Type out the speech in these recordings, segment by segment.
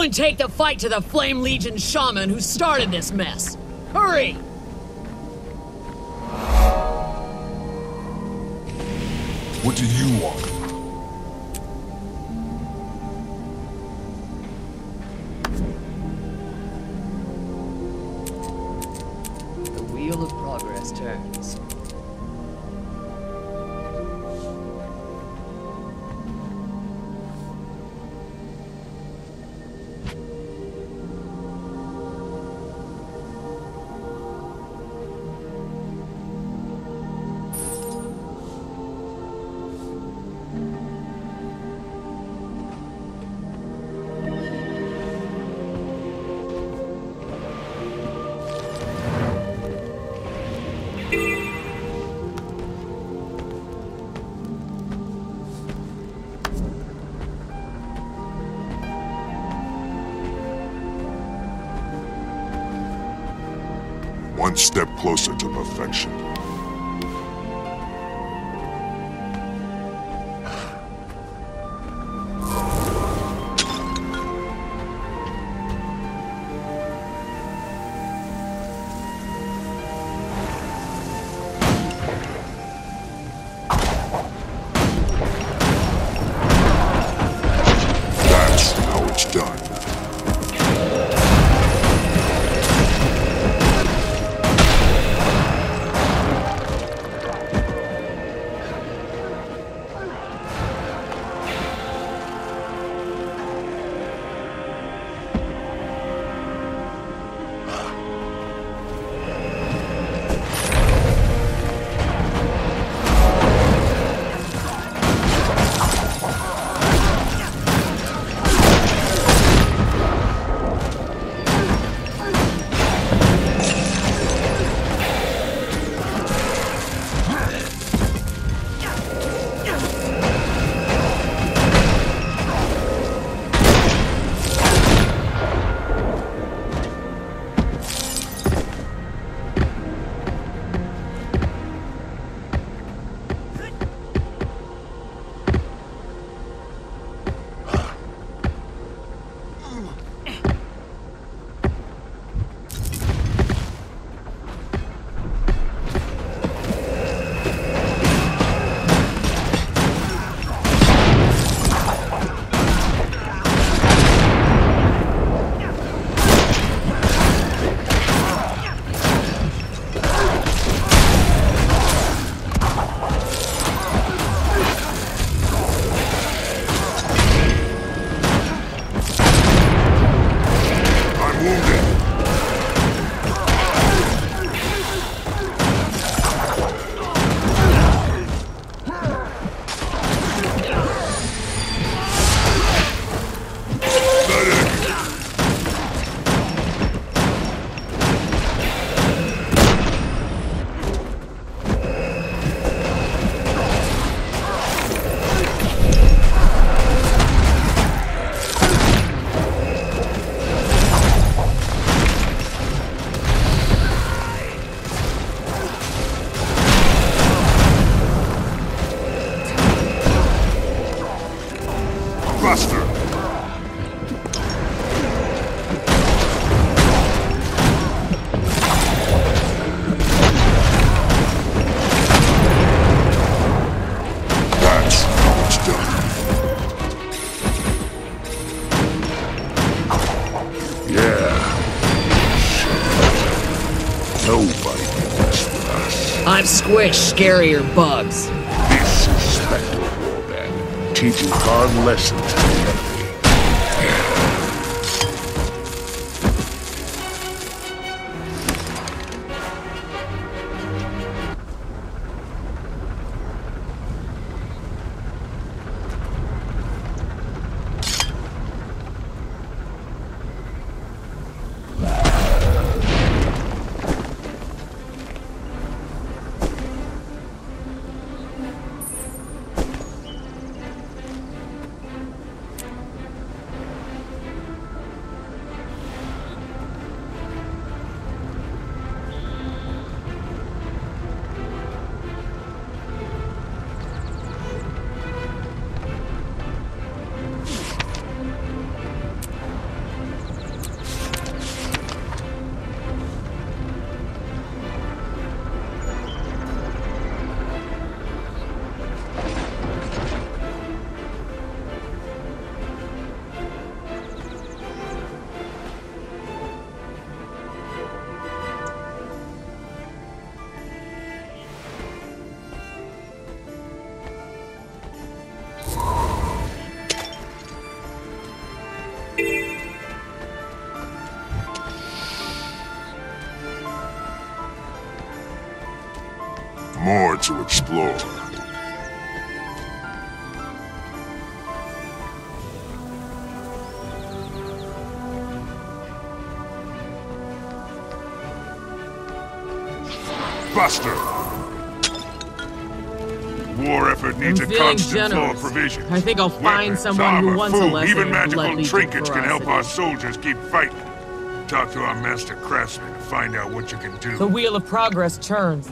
And take the fight to the Flame Legion shaman who started this mess. Hurry! What do you want? One step closer to perfection. Us. Scarier bugs. This is Spectre Warband, teaching hard lessons more to explore. Buster! War effort needs I'm a constant flow of provisions. I think I'll find Weapons, someone who armor, wants a food, lesson Even magical trinkets can help our soldiers keep fighting. Talk to our master craftsman to find out what you can do. The wheel of progress turns.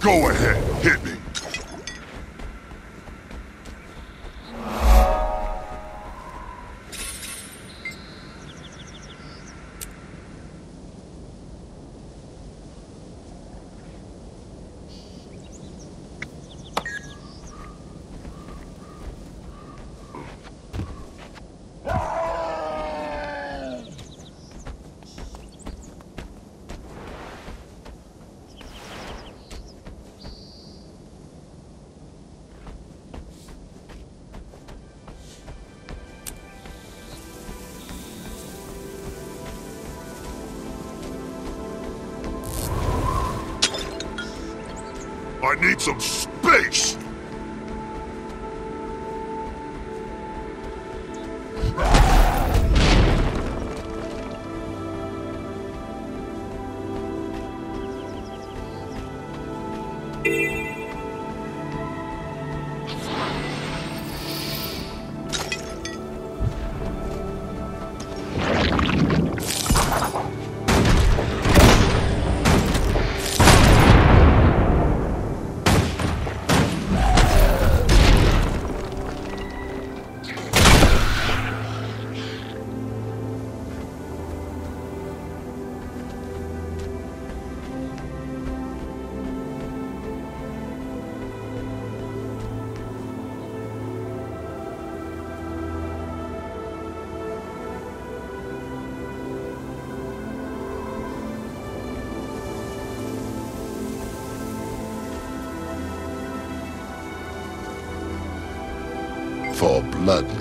Go ahead, hit me. Need some space. Blood.